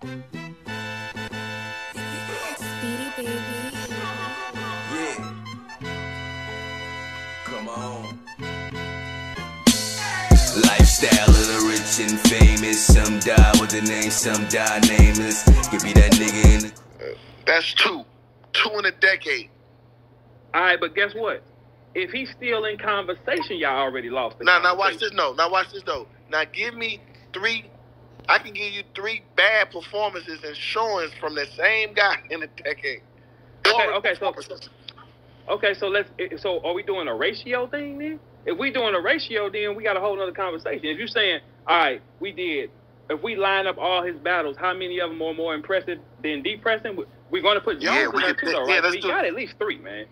Speedy baby. Yeah. Come on. Lifestyle of the rich and famous. Some die with the name, some die nameless. Give me that nigga in the. That's two. Two in a decade. All right, but guess what? If he's still in conversation, y'all already lost. The Now, now watch this. No, now watch this though. Now give me three. I can give you three bad performances and showings from the same guy in a decade. Okay, okay, so-. Okay, so let's. So are we doing a ratio thing then? If we doing a ratio, then we got a whole nother conversation. If you're saying, all right, we did. If we line up all his battles, how many of them are more impressive than depressing? We- We're going to put Jones Yeah, in we there too, yeah, right? let's he do- got at least three, man.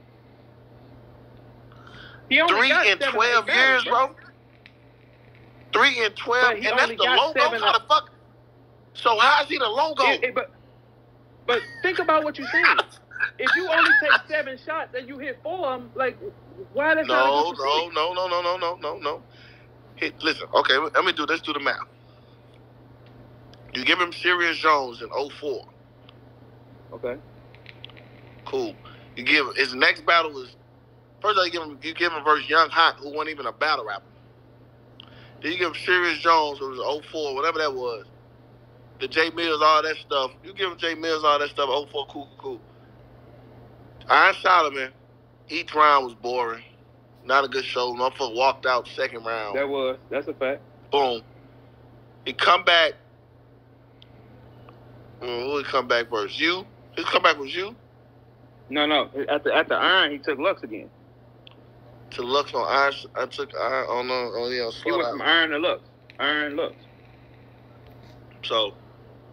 He only Three in twelve years, battles, bro. Three and twelve, and that's the logo. How the fuck? So how is he the logo? but but think about what you said. if you only take seven shots and you hit four of them, like why that's no, not no, no, no, no, no, no, no, no. Hey, listen, okay, let me do let's do the math. You give him Serius Jones in 04. Okay. Cool. You give him, his next battle is first all you give him you give him versus Young Hot, who wasn't even a battle rapper. Then you give him Serius Jones, who was 04, whatever that was. The Jae Millz, all that stuff. You give him Jae Millz, all that stuff, 04, cool, cool, cool. Iron Solomon, each round was boring. Not a good show. Motherfucker walked out second round. That was. That's a fact. Boom. He come back. Mm, who he come back versus? You? His comeback was you? No, no. At the at the iron, he took Lux again. To Lux on Iron. I took Iron on uh, on yeah, on He went from iron to Lux. Iron Lux. So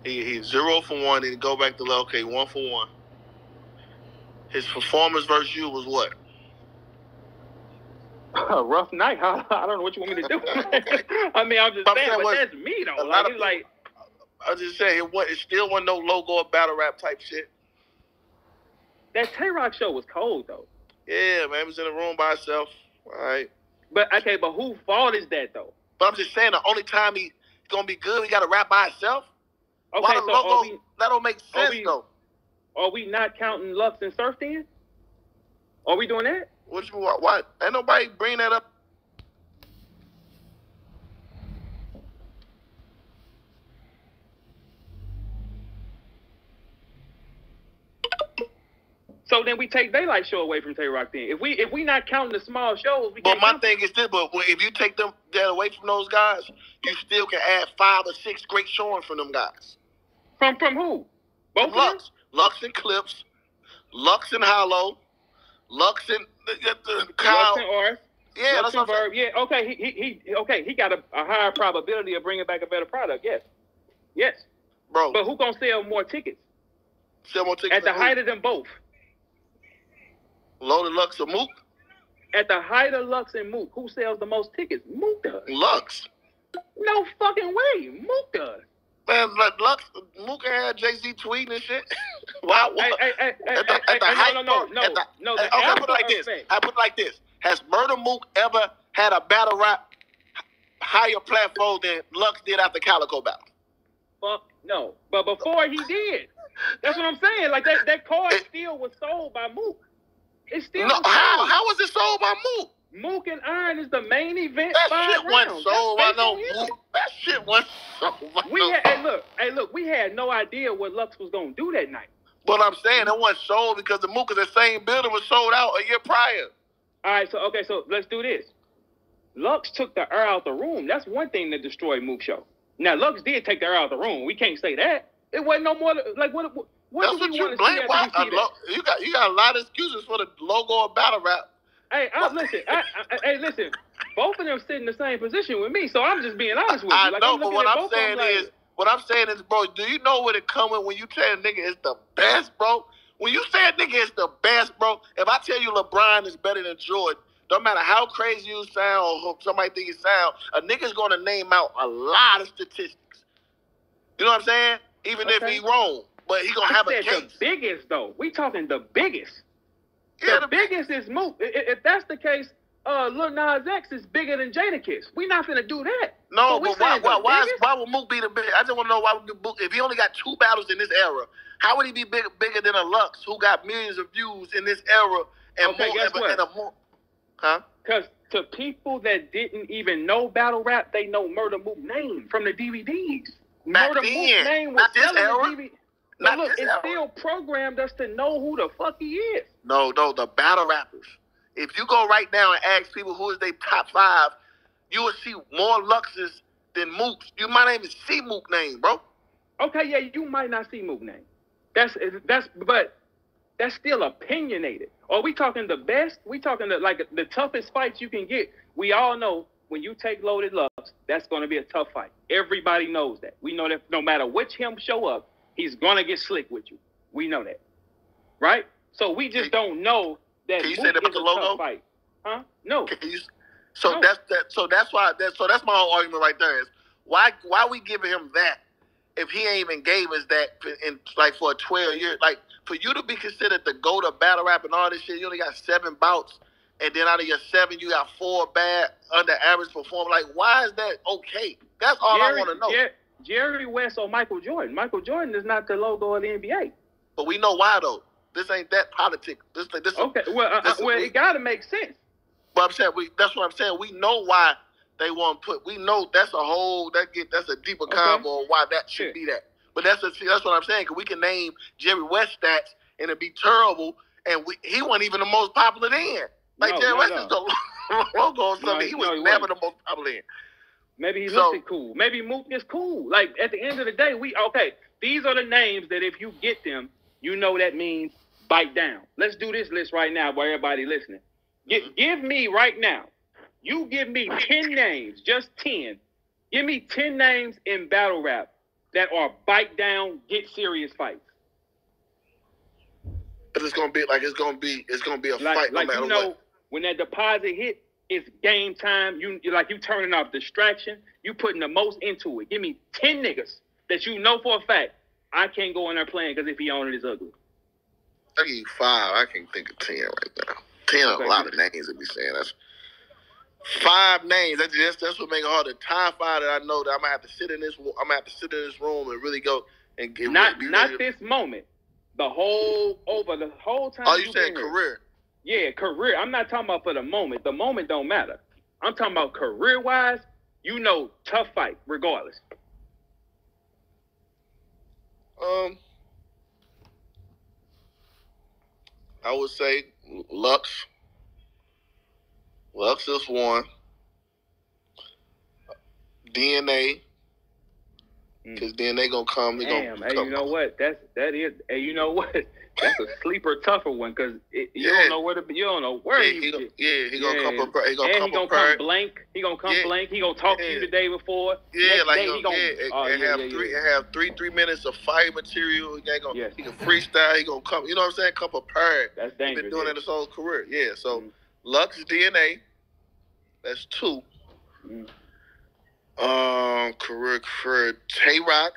he he's zero for one. Then he go back to Lux. Okay, one for one. His performance versus you was what? A rough night. I, I don't know what you want me to do. I mean, I'm just I'm saying, saying but that's me though. Like, it's like I was just saying it, was, it still wasn't no logo or battle rap type shit. that Tay Roc show was cold though. Yeah, man, was in a room by himself. All right, But okay, but who fault is that though? but I'm just saying the only time he's gonna be good, he got to rap by himself. Okay, Why the so logo? we that don't make are sense we- though. are we not counting Lux and Surf then? Are we doing that? What you why? Ain't nobody bring that up. So then we take Daylyt Show away from Tay Roc then. If we if we not counting the small shows, we But my thing is this: but if you take them that away from those guys, you still can add five or six great showings from them guys. from from who? Both? Lux, Lux and Clips, Lux and Hollow, Lux and uh, uh, Kyle. Lux and Orth. yeah, Lux that's and Verb. Yeah, okay. He, he he okay. He got a, a higher probability of bringing back a better product. Yes, yes. bro. But who gonna sell more tickets Sell more tickets at the height of them both? Loaded Lux or Mook? At the height of Lux and Mook, who sells the most tickets? Mook does. Lux. No fucking way. Mook does. Man, like Lux, Mook had Jay Z tweeting and shit. Why? Hey, hey, hey, at the, hey, at the hey, height, no, no, no, at the- no, no. okay, I put it like after this. effect. I put it like this. Has Murda Mook ever had a battle rap higher platform than Lux did after Calicoe battle? Fuck no. But before he did, that's what I'm saying. Like that, that card It- still was sold by Mook. It still No, how? How was it sold by Mook? Mook and Iron is the main event. That shit wasn't sold by no based on him. Mook. That shit wasn't sold by We no had, hey, look, hey, look, we had no idea what Lux was gonna do that night. But I'm saying it wasn't sold because the Mook is the same building was sold out a year prior. All right, so okay, so let's do this. Lux took the air out the room. That's one thing that destroyed Mook show. Now Lux did take the air out the room. We can't say that. It wasn't no more like what. What, That's what you to blame. Why? after we a see uh, lo- you got you got a lot of excuses for the logo of battle rap. Hey, I, listen. I, I, hey, listen. Both of them sit in the same position with me, so I'm just being honest with you. I Like, know, I'm but what at I'm both of them saying like, is, what I'm saying is, bro, do you know what it come with when you tell a nigga it's the best, bro? When you say a nigga is the best, bro, if I tell you LeBron is better than Jordan, no matter how crazy you sound or somebody think you sound, a nigga's gonna name out a lot of statistics. You know what I'm saying? Even if Okay. he wrong, but he gonna I have a said the case. biggest though. We talking the biggest. Yeah, the biggest is Mook. If that's the case, uh, Lil Nas X is bigger than Jadakiss. We not finna do that. No, we but why, why, why, is, why would Mook be the big? I just want to know why would Mook, if he only got two battles in this era, how would he be big, bigger than a Lux who got millions of views in this era and Okay, more guess and, what? and a more, huh? Cause to people that didn't even know battle rap, they know Murda Mook name from the DVDs. Back Murder then, Mook name was not this era. the DVD. Not look, it's still programmed us to know who the fuck he is. No, no, the battle rappers. If you go right now and ask people who is their top five, you will see more Luxes than Mooks. You might not even see Mook name, bro. Okay, yeah, you might not see Mook name. That's that's but that's still opinionated. Are we talking the best? We talking the like the toughest fights you can get. We all know when you take Loaded Lux, that's going to be a tough fight. Everybody knows that. We know that no matter which him show up, he's going to get slick with you. We know that, right? So we just don't know that Can you say that about the logo? fight, huh? No. You- so No. that's that. So that's why. That, so that's my whole argument right there. Is why why we giving him that if he ain't even gave us that in like for a twelve year like for you to be considered the go to battle rap and all this shit. You only got seven bouts, and then out of your seven, you got four bad under average perform. Like why is that okay? That's all I want to know. Jerry West or Michael Jordan. Michael Jordan is not the logo of the NBA. But we know why though. This ain't that politic. This this. Okay, well, uh, uh, well, we- it got to make sense. But I'm saying we. That's what I'm saying. We know why they want to put. We know that's a whole. That get that's a deeper Okay. combo of why that should be that. But that's a, see, that's what I'm saying. Cause we can name Jerry West stats and it'd be terrible, and we, he wasn't even the most popular then. Like No, Jerry no, West no. is the logo or something. He was no, he never wasn't. the most popular then. Maybe he So- looked cool. Maybe Mook is cool. Like at the end of the day, we okay. These are the names that if you get them, you know that means bite down. Let's do this list right now, where everybody listening. Gi- Mhm. Give me right now. You give me ten names, just ten. Give me ten names in battle rap that are bite down, get serious fights. But it's gonna be like it's gonna be it's gonna be a Like, fight no like matter you know, what. when that deposit hit, it's game time. You you- like you turning off distraction. You putting the most into it. Give me ten niggas that you know for a fact I can't go in there playing because if he on it, it's ugly. I give you five. I can't think of ten right now. Ten Okay. a lot of names to be saying. That's five names. That's that's, that's what make it hard. The top five that I know that I'm gonna have to sit in this. I'm gonna have to sit in this room and really go and get. Not not this moment. The whole over the whole time. Oh, you said here. career? Yeah, career. I'm not talking about for the moment. The moment don't matter. I'm talking about career wise. You know, tough fight regardless. Um, I would say Lux. Lux is one. DNA, Mm. because then they gonna come. They Damn, gonna hey, come. you know what? That's that is. Hey, you know what? That's a sleeper tougher one because you Yeah. don't know where to. Be. You don't know where Yeah, you. he, gonna, yeah, he gonna Yeah. come prepared. He gonna and come he gonna prepared. come blank. He gonna come Yeah. blank. He gonna talk to you the day before. Yeah, Next like day, he he gonna, yeah, and, oh, and yeah, have yeah, three yeah. and have three three minutes of fire material. He ain't gonna Yeah. he can freestyle. He gonna come. You know what I'm saying? Come prepared. That's He's dangerous. been doing yeah. it his whole career. Yeah. So Mhm. Lux DNA. That's two. Mm, Um, career career Tay Roc.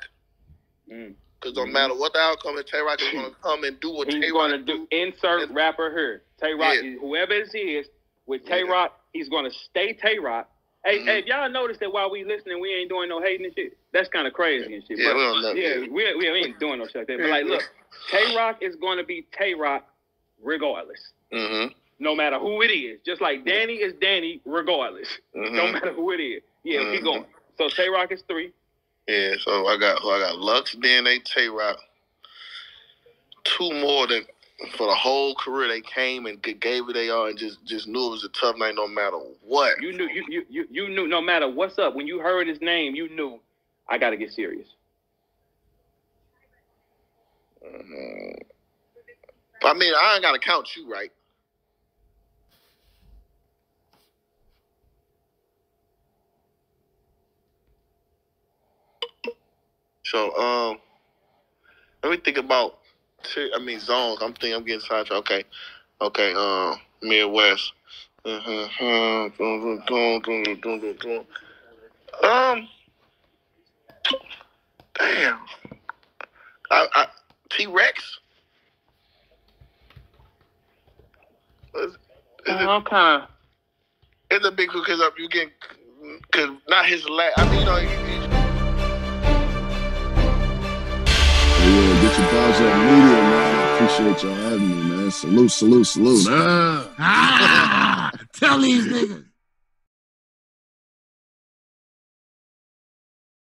mm. Because no Mhm. matter what the outcome is, Tay Roc is gonna come and do what He's Tay gonna do insert And- rapper here. Tay Roc, Yeah. whoever it is, with Tay Yeah. Rock, he's gonna stay Tay Roc. Hey, Mhm. hey, if y'all notice that while we listening, we ain't doing no hating and shit. That's kind of crazy and shit. Yeah, but, we don't know. yeah, we, we, we ain't doing no shit like that. But like, look, Tay Roc is gonna be Tay Roc regardless. Mm-hmm. No matter who it is. Just like Danny is Danny regardless. No mm-hmm. matter who it is. Yeah, keep Mhm. going. So Tay Roc is three. Yeah, so I got I got Lux, DNA, Tay Roc. Two more than for the whole career they came and gave it they all and just just knew it was a tough night no matter what. You knew you, you you you knew no matter what's up. When you heard his name, you knew I gotta get serious. Mhm. I mean, I ain't gotta count you, right? So, um, let me think about. I mean, zones. I'm thinking. I'm getting sidetracked. Okay, okay. Um, Midwest. Um, damn. I, I T Rex. Is, is I'm kind of it's a big because you get because not his last. I mean, you know. He, he, Yeah, get your thoughts on media, man. I appreciate y'all having me, man. Salute, salute, salute. Ah, tell these niggas.